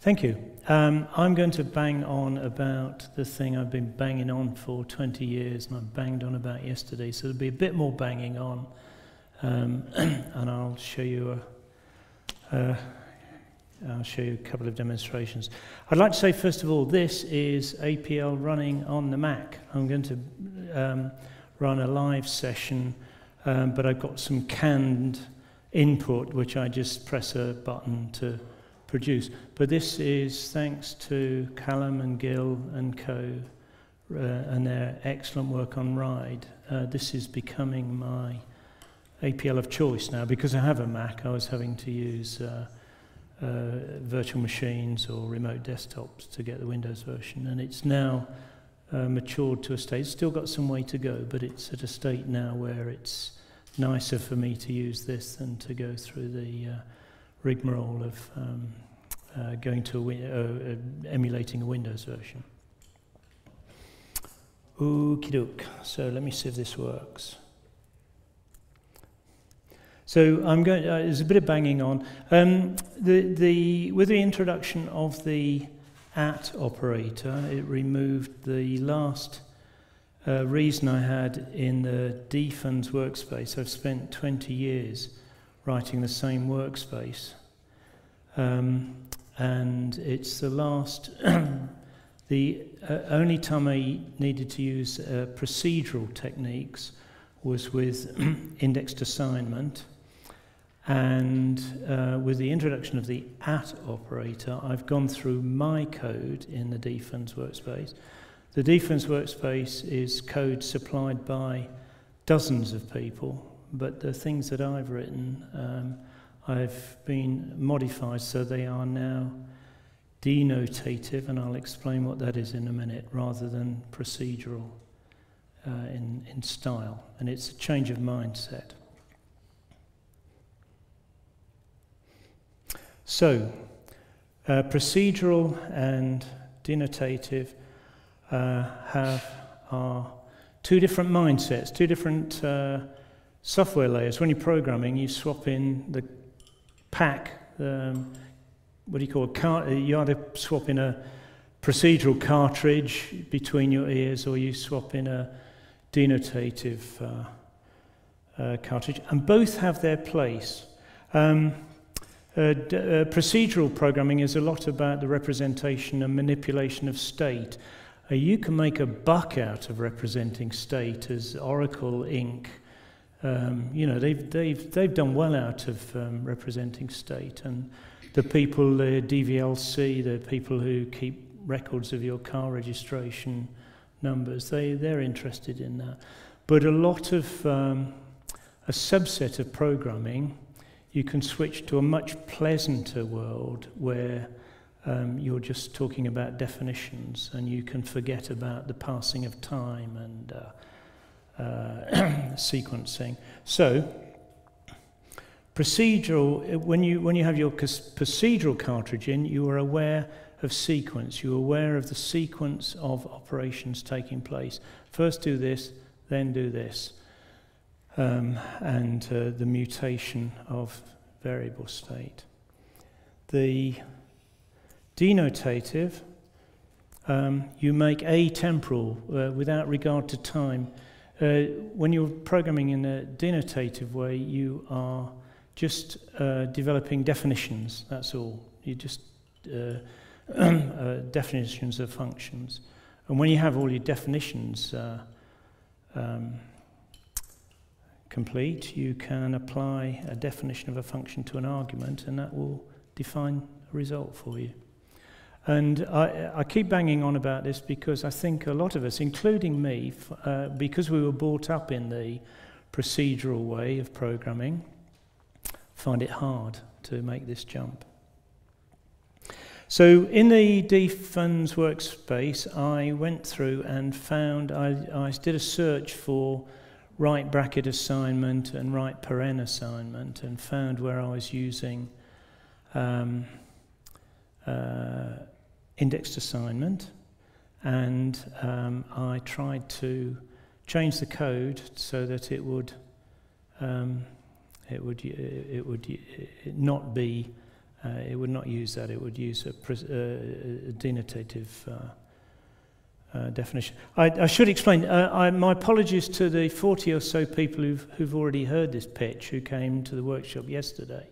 Thank you. Um, I'm going to bang on about the thing I've been banging on for 20 years and I banged on about yesterday. So there'll be a bit more banging on. Um, and I'll show you a, uh, I'll show you a couple of demonstrations. I'd like to say, first of all, this is APL running on the Mac. I'm going to um, run a live session, um, but I've got some canned input, which I just press a button to produce. But this is thanks to Callum and Gill and co uh, and their excellent work on Ride. Uh, this is becoming my APL of choice now because I have a Mac. I was having to use uh, uh, virtual machines or remote desktops to get the Windows version, and it's now uh, matured to a state. It's still got some way to go, but it's at a state now where it's nicer for me to use this than to go through the uh, rigmarole of um, uh, going to a, uh, uh, emulating a Windows version. Okie doke. So let me see if this works. So I'm going. Uh, there's a bit of banging on. Um, the the with the introduction of the at operator, it removed the last uh, reason I had in the dfns workspace. I've spent 20 years writing the same workspace. Um, and it's the last, the uh, only time I needed to use uh, procedural techniques was with indexed assignment. And uh, with the introduction of the at operator, I've gone through my code in the dfns workspace. The dfns workspace is code supplied by dozens of people, but the things that I've written, um, I've been modified so they are now denotative, and I'll explain what that is in a minute, rather than procedural uh, in, in style. And it's a change of mindset. So, uh, procedural and denotative uh, have are two different mindsets, two different uh, software layers. When you're programming, you swap in the pack, um, what do you call it? Car- you either swap in a procedural cartridge between your ears or you swap in a denotative uh, uh, cartridge, and both have their place. Um, uh, uh, procedural programming is a lot about the representation and manipulation of state. Uh, you can make a buck out of representing state as Oracle Inc. Um, you know, they've, they've, they've done well out of um, representing state. And the people, the DVLC, the people who keep records of your car registration numbers, they, they're interested in that. But a lot of, um, a subset of programming you can switch to a much pleasanter world where um, you're just talking about definitions and you can forget about the passing of time and uh, sequencing. So, procedural, when you, when you have your procedural cartridge in, you are aware of sequence. You're aware of the sequence of operations taking place. First do this, then do this um, and uh, the mutation of variable state. The denotative, um, you make atemporal uh, without regard to time. Uh, when you're programming in a denotative way, you are just uh, developing definitions, that's all. You just uh, uh, definitions of functions. And when you have all your definitions um, complete, you can apply a definition of a function to an argument, and that will define a result for you. And I, I keep banging on about this because I think a lot of us, including me, uh, because we were brought up in the procedural way of programming, find it hard to make this jump. So in the dfns workspace, I went through and found, I, I did a search for right bracket assignment and right paren assignment and found where I was using um, uh, indexed assignment and um, I tried to change the code so that it would um, it would it would not be Uh, it would not use that. It would use a, uh, a denotative uh, uh, definition. I, I, should explain. Uh, I, my apologies to the 40 or so people who've, who've already heard this pitch who came to the workshop yesterday.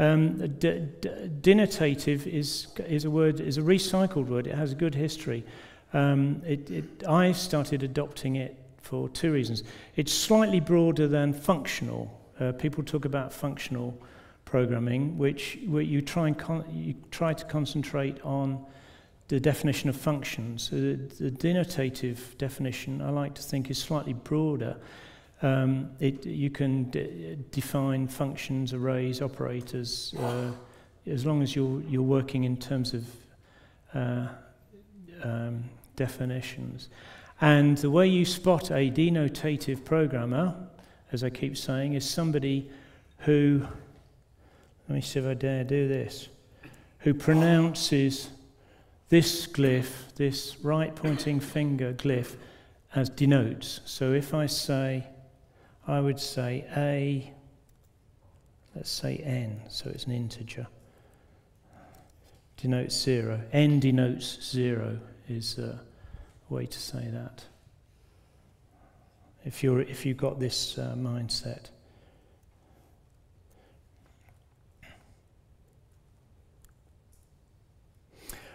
Um, denotative is, is a word, is a recycled word. It has a good history. Um, it, it, I started adopting it for two reasons. It's slightly broader than functional. Uh, people talk about functional programming, which where you try and con- you try to concentrate on the definition of functions. Uh, the denotative definition, I like to think, is slightly broader. Um, it, you can de- define functions, arrays, operators, uh, as long as you're, you're working in terms of uh, um, definitions. And the way you spot a denotative programmer, as I keep saying, is somebody who let me see if I dare do this, who pronounces this glyph, this right pointing finger glyph, as denotes. So if I say, I would say A, let's say N, so it's an integer, denotes zero. N denotes zero is a way to say that. If, you're, if you've got this uh, mindset.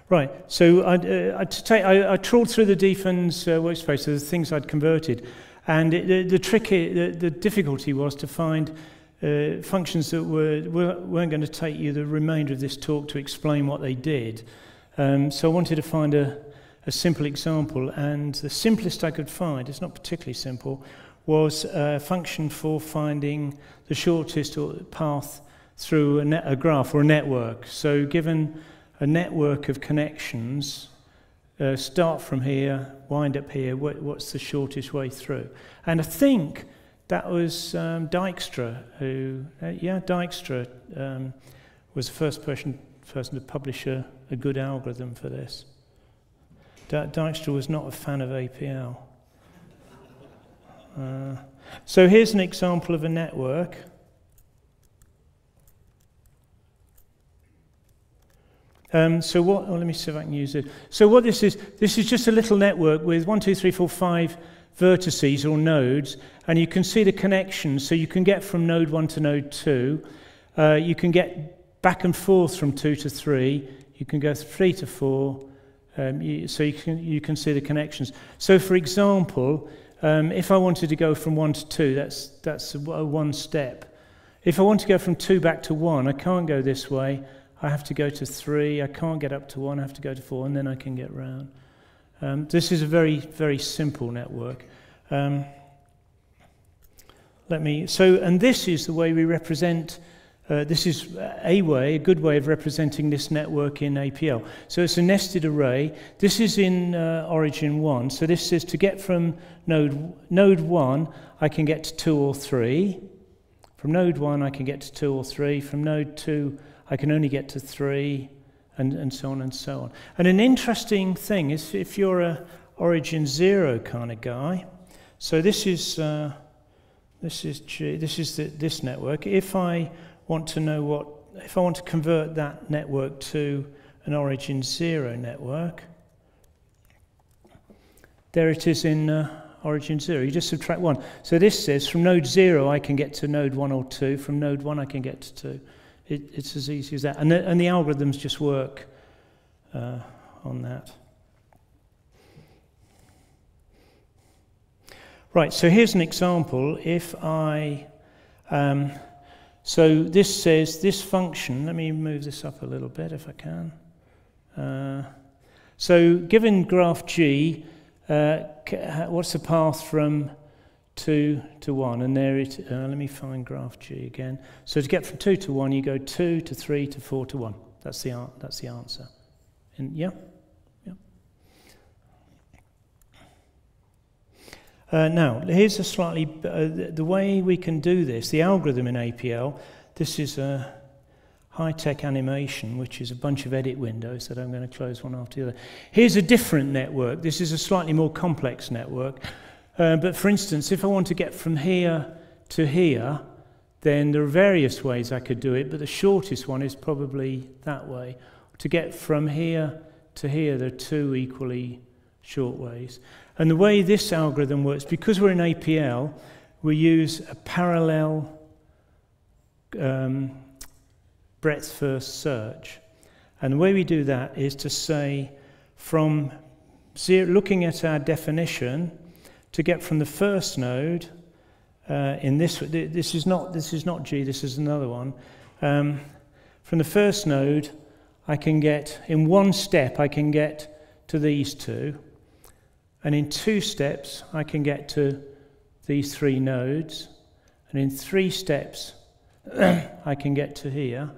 Right, so I, uh, I, take, I, I trawled through the dfns uh, workspace, so the things I'd converted, and it, the, the trick, the, the difficulty was to find uh, functions that were, weren't going to take you the remainder of this talk to explain what they did. Um, so I wanted to find a, a simple example, and the simplest I could find, it's not particularly simple, was a function for finding the shortest path through a, net, a graph or a network. So given a network of connections, uh, start from here, wind up here, what, what's the shortest way through? And I think that was um, Dijkstra, who, uh, yeah, Dijkstra um, was the first person, person to publish a, a good algorithm for this. Dijkstra was not a fan of APL. Uh, so here's an example of a network. Um, so what, oh, let me see if I can use it. So what this is, this is just a little network with one, two, three, four, five vertices or nodes, and you can see the connections. So you can get from node 1 to node 2. Uh, you can get back and forth from 2 to 3. You can go 3 to 4. Um, you, so you can, you can see the connections. So for example, um, if I wanted to go from 1 to 2, that's, that's a, a one step. If I want to go from 2 back to 1, I can't go this way. I have to go to three, I can't get up to one, I have to go to four, and then I can get round. Um, this is a very, very simple network. Um, let me, so, and this is the way we represent, uh, this is a way, a good way of representing this network in APL. So it's a nested array. This is in uh, origin 1. So this is to get from node, node 1, I can get to 2 or 3. From node 1, I can get to 2 or 3. From node 2, I can only get to three, and, and so on and so on. And an interesting thing is if you're a origin zero kind of guy, so this is, uh, this is, G, this, is the, this network. If I want to know what, if I want to convert that network to an origin zero network, there it is in uh, origin 0. You just subtract 1. So this says from node 0 I can get to node 1 or 2. From node 1 I can get to 2. It, it's as easy as that. And the, and the algorithms just work uh, on that. Right, so here's an example. If I, um, so this says this function, let me move this up a little bit if I can. Uh, so given graph G, uh, what's the path from 2 to 1. And there it, uh, let me find graph G again. So to get from 2 to 1, you go 2 to 3 to 4 to 1. That's the, that's the answer. And, yeah? Yeah. Uh, now, here's a slightly, uh, the, way we can do this, the algorithm in APL, this is a high-tech animation, which is a bunch of edit windows that I'm going to close one after the other. Here's a different network. This is a slightly more complex network. Uh, but for instance, if I want to get from here to here, then there are various ways I could do it, but the shortest one is probably that way. To get from here to here, there are two equally short ways. And the way this algorithm works, because we're in APL, we use a parallel um, breadth first search. And the way we do that is to say, from zero, looking at our definition, to get from the first node, uh, in this, this is not this is not G, this is another one. Um, from the first node, I can get in one step I can get to these two, and in two steps I can get to these three nodes, and in three steps I can get to here,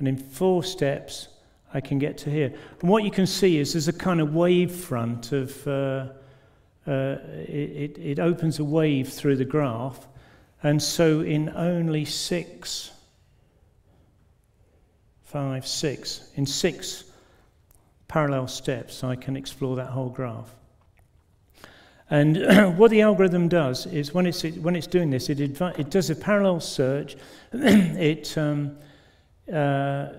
and in four steps I can get to here. And what you can see is there's a kind of wave front of, uh, uh, it, it opens a wave through the graph. And so in only six, five, six, in six parallel steps, I can explore that whole graph. And what the algorithm does is when it's, when it's doing this, it, it does a parallel search. it, um, uh, uh,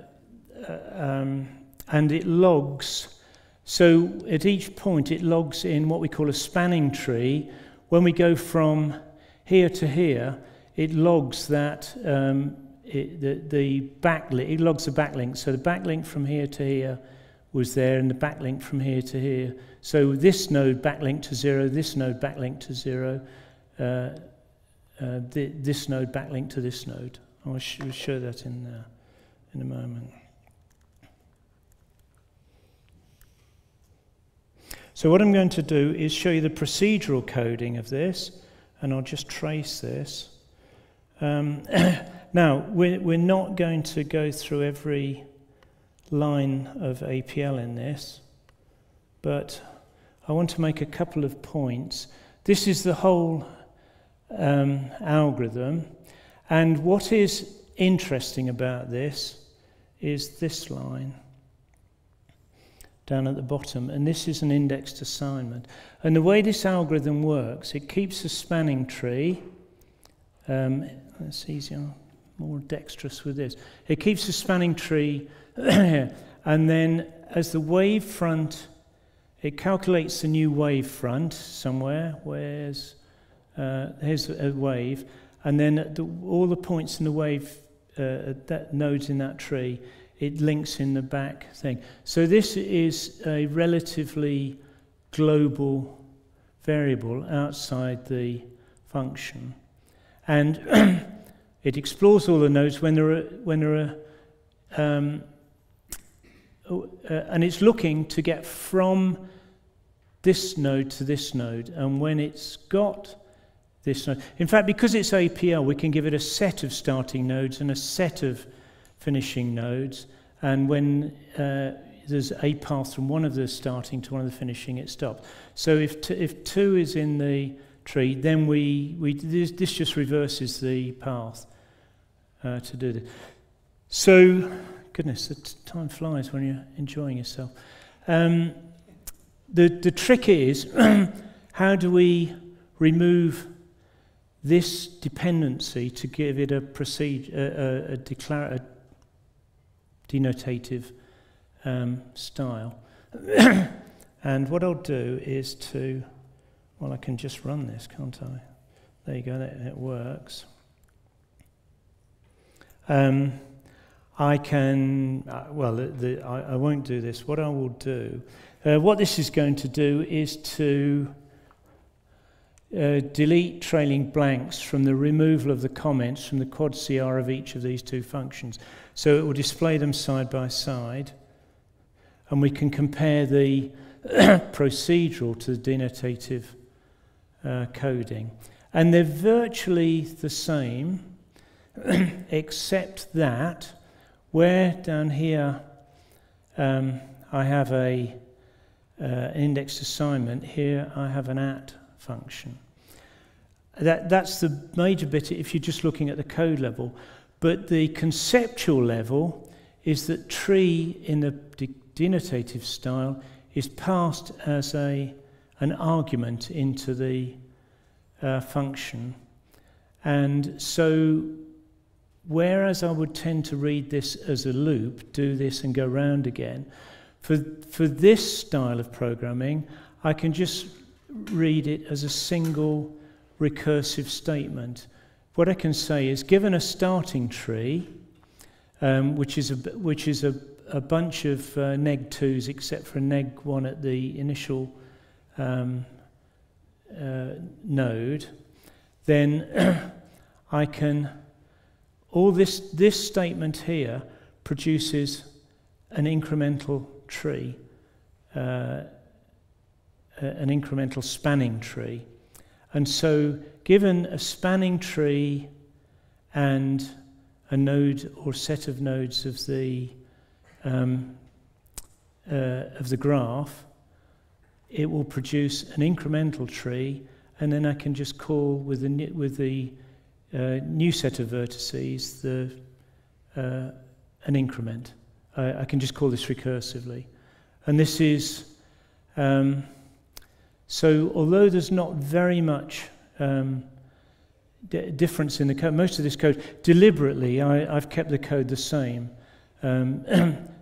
um, and it logs. So at each point, it logs in what we call a spanning tree. When we go from here to here, it logs that um, it, the, the backlink. It logs the backlink. So the backlink from here to here was there, and the backlink from here to here. So this node backlink to zero, this node backlink to zero, uh, uh, th this node backlink to this node. I'll sh show that in, uh, in a moment. So what I'm going to do is show you the procedural coding of this, and I'll just trace this. Um, now, we're, we're not going to go through every line of APL in this, but I want to make a couple of points. This is the whole um, algorithm, and what is interesting about this is this line down at the bottom. And this is an indexed assignment. And the way this algorithm works, it keeps a spanning tree. Um, that's easier, more dexterous with this. It keeps a spanning tree, and then as the wave front, it calculates the new wave front somewhere. Where's uh, here's a wave, and then the, all the points in the wave uh, that nodes in that tree it links in the back thing. So this is a relatively global variable outside the function. And it explores all the nodes when there are, when there are um, oh, uh, and it's looking to get from this node to this node. And when it's got this node, in fact, because it's APL, we can give it a set of starting nodes and a set of finishing nodes, and when uh, there's a path from one of the starting to one of the finishing, it stops. So if, if two is in the tree, then we, we this, this just reverses the path uh, to do this. So, goodness, the time flies when you're enjoying yourself. Um, the, the trick is how do we remove this dependency to give it a procedure, a, a, a, declar- a denotative um, style. and what I'll do is to, well, I can just run this, can't I? There you go, it works. Um, I can, uh, well, the, the, I, I, won't do this. What I will do, uh, what this is going to do is to uh, delete trailing blanks from the removal of the comments from the quad CR of each of these two functions. So it will display them side by side, and we can compare the procedural to the denotative uh, coding. And they're virtually the same, except that where down here um, I have a, uh, an indexed assignment, here I have an at function. That, that's the major bit if you're just looking at the code level. But the conceptual level is that tree in the denotative style is passed as a, an argument into the uh, function. And so whereas I would tend to read this as a loop, do this and go round again, for, for this style of programming, I can just read it as a single recursive statement. What I can say is, given a starting tree, um, which is a, which is a, a bunch of uh, neg 2s except for a neg 1 at the initial um, uh, node, then I can, all this, this statement here produces an incremental tree, uh, an incremental spanning tree. And so, given a spanning tree and a node or set of nodes of the um, uh, of the graph, it will produce an incremental tree, and then I can just call with the with the uh, new set of vertices the uh, an increment. I, I, can just call this recursively, and this is um, so. Although there's not very much um, difference in the code. Most of this code, deliberately, I, have kept the code the same. Um,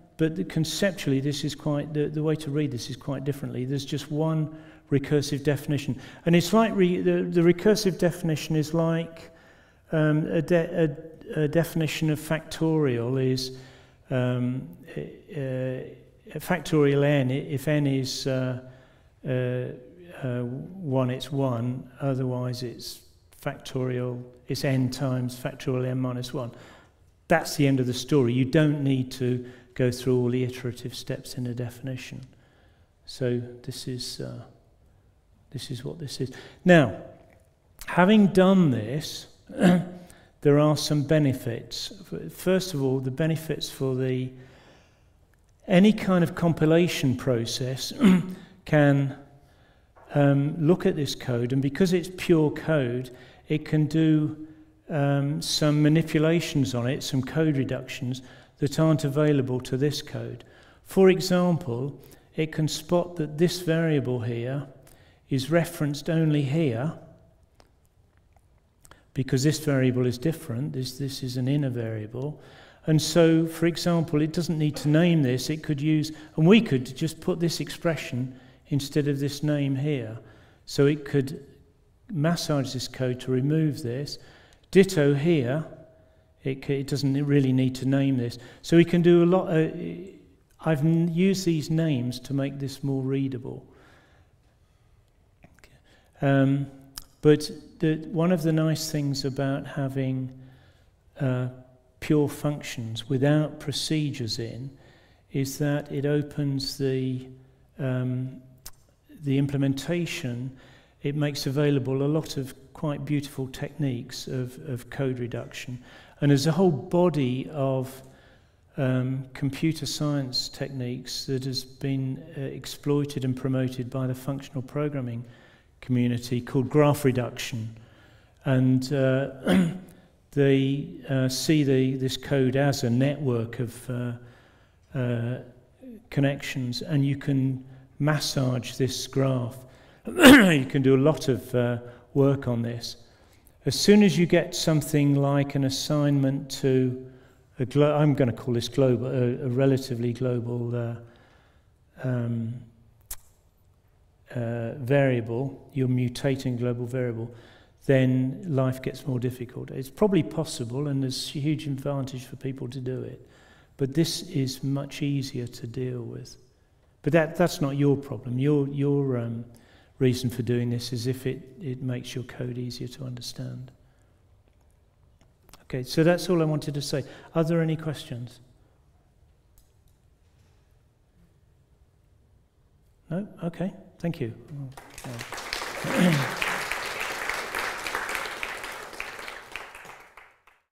but conceptually, this is quite, the, the way to read this is quite differently. There's just one recursive definition. And it's like, re, the, the recursive definition is like um, a, de, a, a, definition of factorial is um, uh, factorial n, if n is uh, uh, uh, 1, it's 1, otherwise it's factorial, it's n times factorial n minus 1. That's the end of the story. You don't need to go through all the iterative steps in a definition. So this is, uh, this is what this is. Now, having done this, there are some benefits. First of all, the benefits for the any kind of compilation process can um, look at this code, and because it's pure code, it can do um, some manipulations on it, some code reductions that aren't available to this code. For example, it can spot that this variable here is referenced only here because this variable is different. This, this is an inner variable. And so, for example, it doesn't need to name this. It could use, and we could just put this expression instead of this name here. So it could massage this code to remove this. Ditto here, it, it doesn't really need to name this. So we can do a lot. Uh, I've used these names to make this more readable. Um, but the, one of the nice things about having uh, pure functions without procedures in is that it opens the um, the implementation, it makes available a lot of quite beautiful techniques of, of code reduction. And there's a whole body of um, computer science techniques that has been uh, exploited and promoted by the functional programming community called graph reduction. And uh, they uh, see the, this code as a network of uh, uh, connections, and you can massage this graph. you can do a lot of uh, work on this. As soon as you get something like an assignment to a glo- I'm going to call this global, a, a relatively global uh, um, uh, variable, you're mutating global variable, then life gets more difficult. It's probably possible, and there's a huge advantage for people to do it, but this is much easier to deal with. But that, that's not your problem. Your, your um, reason for doing this is if it, it makes your code easier to understand. Okay, so that's all I wanted to say. Are there any questions? No? Okay, thank you.